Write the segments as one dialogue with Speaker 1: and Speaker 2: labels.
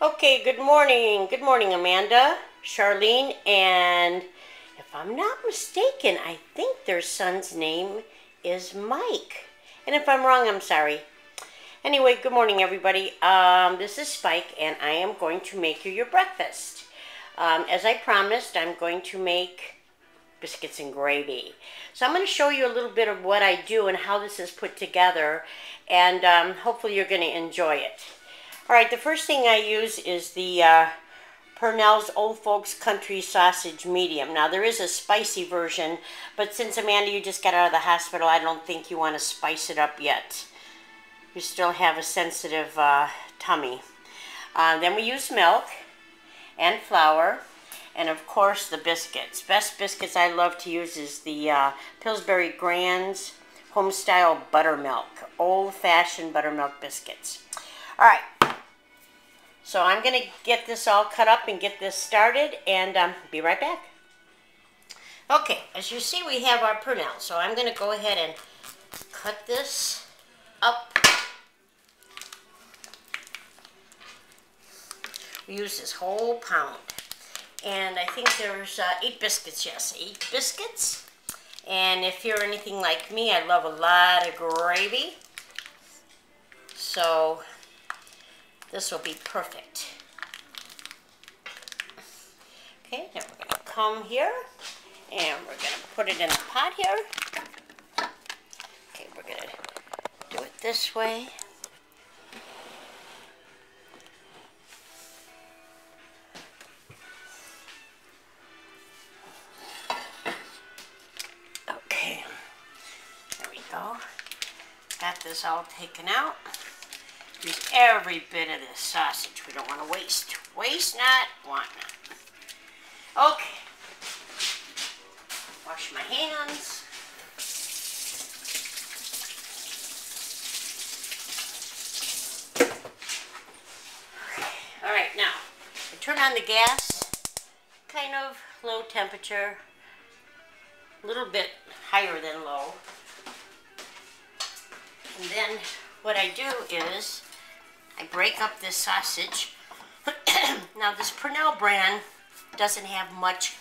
Speaker 1: Okay, good morning. Good morning, Amanda, Charlene, and if I'm not mistaken, I think their son's name is Mike. And if I'm wrong, I'm sorry. Anyway, good morning, everybody. Um, this is Spike, and I am going to make you your breakfast. Um, as I promised, I'm going to make biscuits and gravy. So I'm going to show you a little bit of what I do and how this is put together, and um, hopefully you're going to enjoy it. All right, the first thing I use is the uh, Purnell's Old Folks Country Sausage Medium. Now, there is a spicy version, but since, Amanda, you just got out of the hospital, I don't think you want to spice it up yet. You still have a sensitive uh, tummy. Uh, then we use milk and flour and of course the biscuits. Best biscuits I love to use is the uh, Pillsbury Grands Homestyle Buttermilk, old-fashioned buttermilk biscuits. All right, so I'm going to get this all cut up and get this started and um, be right back. Okay, as you see we have our Purnell, so I'm going to go ahead and cut this up We use this whole pound. And I think there's uh, eight biscuits, yes, eight biscuits. And if you're anything like me, I love a lot of gravy. So this will be perfect. Okay, now we're going to come here and we're going to put it in the pot here. Okay, we're going to do it this way. Okay, there we go. Got this all taken out. Use every bit of this sausage. We don't want to waste. Waste not, want not. Okay. Wash my hands. All right, now, I turn on the gas, kind of low temperature, a little bit higher than low. And then what I do is I break up this sausage. now this Purnell brand doesn't have much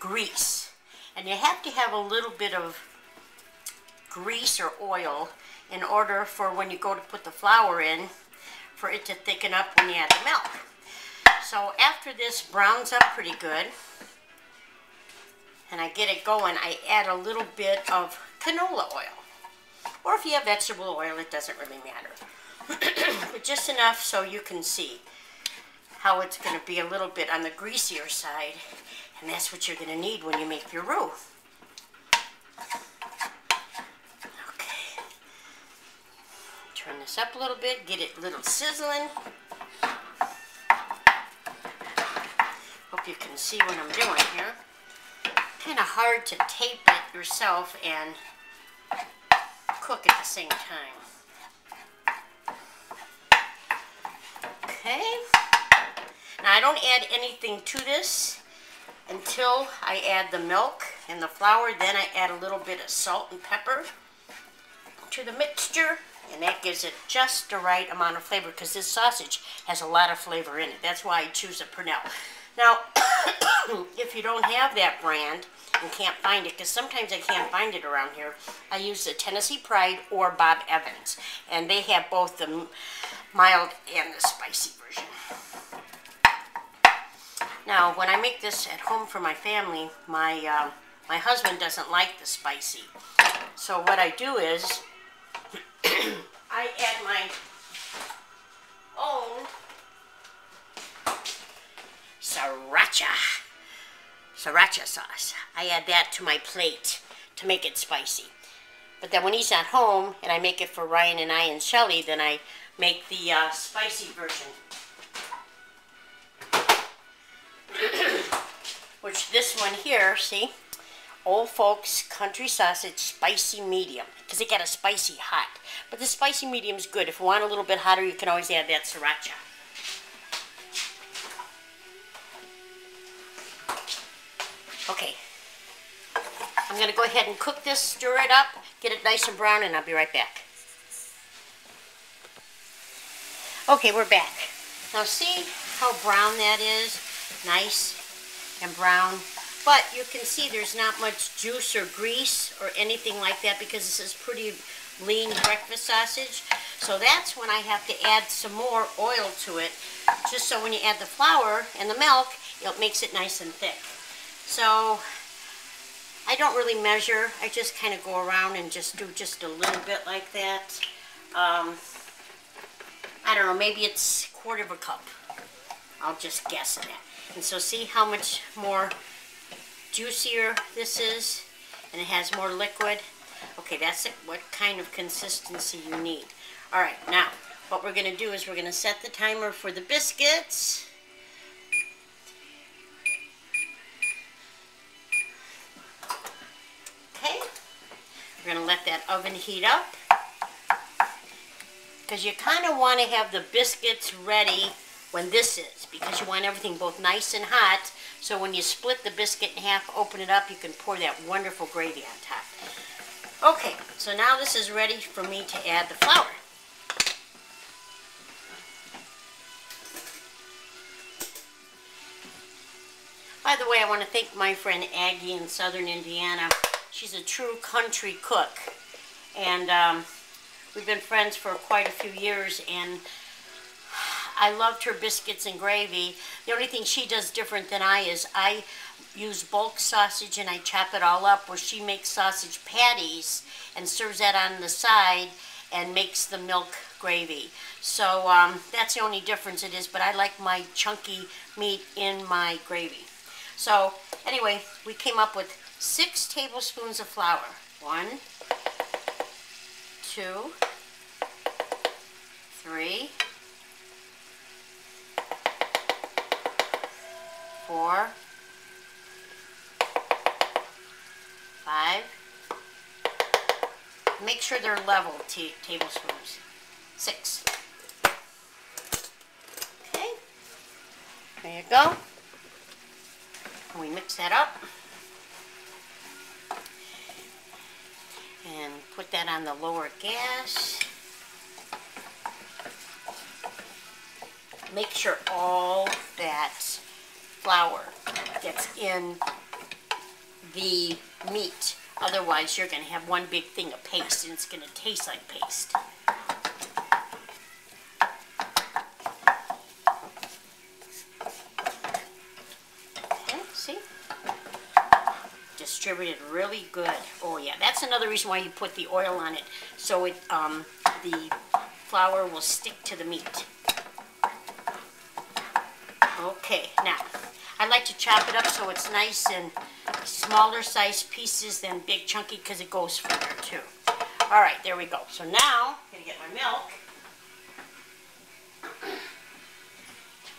Speaker 1: grease. And you have to have a little bit of grease or oil in order for when you go to put the flour in for it to thicken up when you add the milk. So after this browns up pretty good and I get it going, I add a little bit of canola oil. Or if you have vegetable oil, it doesn't really matter. But just enough so you can see how it's going to be a little bit on the greasier side. And that's what you're going to need when you make your roux. Okay. Turn this up a little bit, get it a little sizzling. Hope you can see what I'm doing here. Kind of hard to tape it yourself and cook at the same time. Okay. Now I don't add anything to this until I add the milk and the flour. Then I add a little bit of salt and pepper to the mixture. And that gives it just the right amount of flavor because this sausage has a lot of flavor in it. That's why I choose a Purnell. Now, if you don't have that brand, and can't find it, because sometimes I can't find it around here, I use the Tennessee Pride or Bob Evans. And they have both the mild and the spicy version. Now, when I make this at home for my family, my, uh, my husband doesn't like the spicy. So what I do is, I add my sriracha sriracha sauce. I add that to my plate to make it spicy. But then when he's at home and I make it for Ryan and I and Shelly, then I make the uh, spicy version. Which this one here, see? Old Folks Country Sausage Spicy Medium. Because it got a spicy hot. But the spicy medium is good. If you want a little bit hotter, you can always add that sriracha. Okay. I'm going to go ahead and cook this, stir it up, get it nice and brown, and I'll be right back. Okay, we're back. Now see how brown that is? Nice and brown. But you can see there's not much juice or grease or anything like that because this is pretty lean breakfast sausage. So that's when I have to add some more oil to it, just so when you add the flour and the milk, it makes it nice and thick. So I don't really measure. I just kind of go around and just do just a little bit like that. Um, I don't know, maybe it's a quarter of a cup. I'll just guess at that. And so see how much more juicier this is? And it has more liquid. Okay, that's it. what kind of consistency you need. All right, now, what we're going to do is we're going to set the timer for the biscuits. Let that oven heat up. Because you kind of want to have the biscuits ready when this is, because you want everything both nice and hot, so when you split the biscuit in half, open it up, you can pour that wonderful gravy on top. Okay, so now this is ready for me to add the flour. By the way, I want to thank my friend Aggie in southern Indiana. She's a true country cook. And um, we've been friends for quite a few years. And I loved her biscuits and gravy. The only thing she does different than I is I use bulk sausage and I chop it all up where she makes sausage patties and serves that on the side and makes the milk gravy. So um, that's the only difference it is, but I like my chunky meat in my gravy. So anyway, we came up with six tablespoons of flour. One, two, three, four, five. Make sure they're level tablespoons. Six. Okay. There you go. We mix that up. And put that on the lower gas. Make sure all that flour gets in the meat. Otherwise, you're going to have one big thing of paste, and it's going to taste like paste. Okay, see? Distribute it really good. Oh yeah, that's another reason why you put the oil on it, so it um, the flour will stick to the meat. Okay, now, I like to chop it up so it's nice and smaller size pieces than big chunky because it goes further too. All right, there we go. So now, I'm going to get my milk.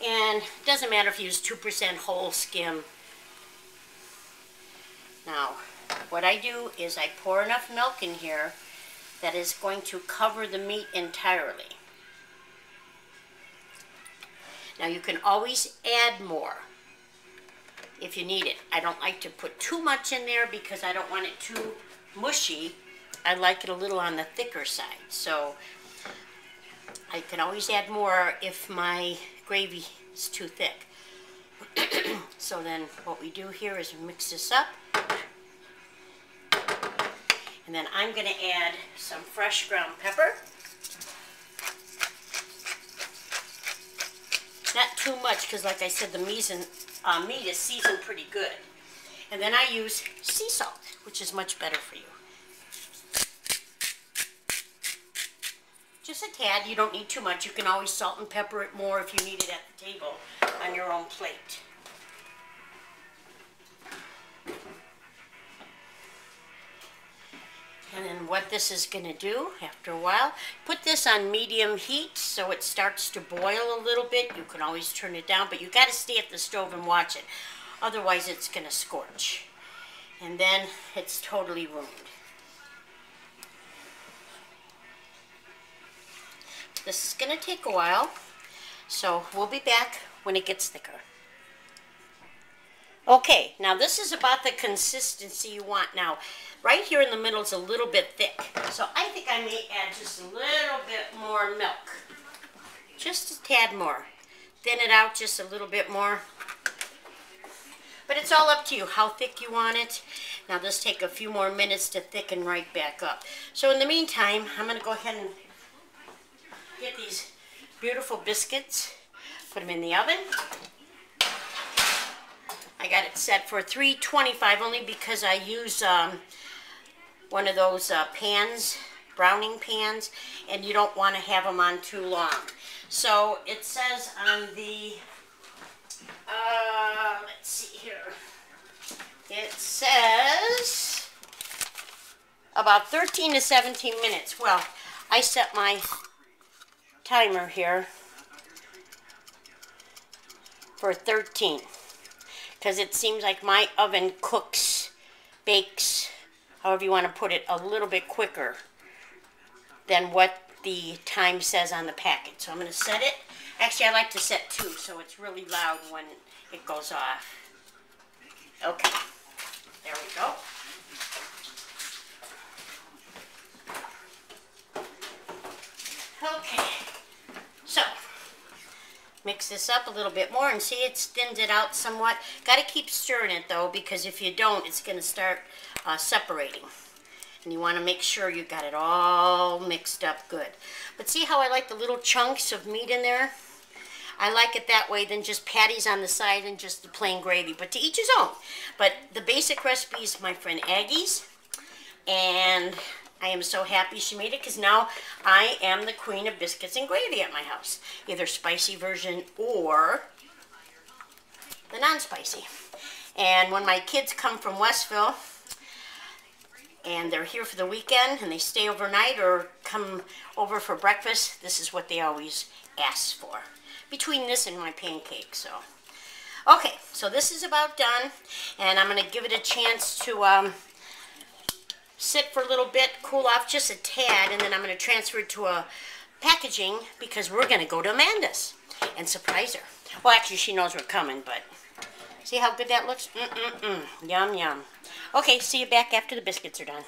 Speaker 1: And it doesn't matter if you use 2% whole skim. Now, what I do is I pour enough milk in here that is going to cover the meat entirely. Now you can always add more if you need it. I don't like to put too much in there because I don't want it too mushy. I like it a little on the thicker side. So I can always add more if my gravy is too thick. So then what we do here is mix this up. And then I'm going to add some fresh ground pepper. Not too much because like I said, the meat, uh, meat is seasoned pretty good. And then I use sea salt, which is much better for you. Just a tad, you don't need too much. You can always salt and pepper it more if you need it at the table on your own plate. And then what this is going to do after a while, put this on medium heat so it starts to boil a little bit. You can always turn it down, but you got to stay at the stove and watch it. Otherwise it's going to scorch. And then it's totally ruined. This is going to take a while, so we'll be back when it gets thicker. Okay, now this is about the consistency you want. Now, right here in the middle is a little bit thick. So I think I may add just a little bit more milk. Just a tad more. thin it out just a little bit more. But it's all up to you how thick you want it. Now this take a few more minutes to thicken right back up. So in the meantime, I'm going to go ahead and get these beautiful biscuits, put them in the oven. I got it set for 325 only because I use um, one of those uh, pans, browning pans, and you don't want to have them on too long. So it says on the uh, let's see here. It says about 13 to 17 minutes. Well, I set my timer here for 13 because it seems like my oven cooks, bakes, however you want to put it, a little bit quicker than what the time says on the packet. So I'm going to set it Actually, I like to set two, so it's really loud when it goes off. Okay, there we go. Okay, mix this up a little bit more and see it's thinned it out somewhat. Got to keep stirring it though because if you don't, it's going to start uh, separating. And you want to make sure you got it all mixed up good. But see how I like the little chunks of meat in there? I like it that way than just patties on the side and just the plain gravy. But to each his own. But the basic recipe is my friend Aggie's. And I am so happy she made it because now I am the queen of biscuits and gravy at my house. Either spicy version or the non-spicy. And when my kids come from Westville and they're here for the weekend and they stay overnight or come over for breakfast, this is what they always ask for between this and my pancake. So, okay, so this is about done, and I'm going to give it a chance to um, sit for a little bit, cool off just a tad, and then I'm going to transfer it to a packaging because we're going to go to Amanda's and surprise her. Well, actually, she knows we're coming, but see how good that looks? Mm-mm-mm. Yum, yum. Okay, see you back after the biscuits are done.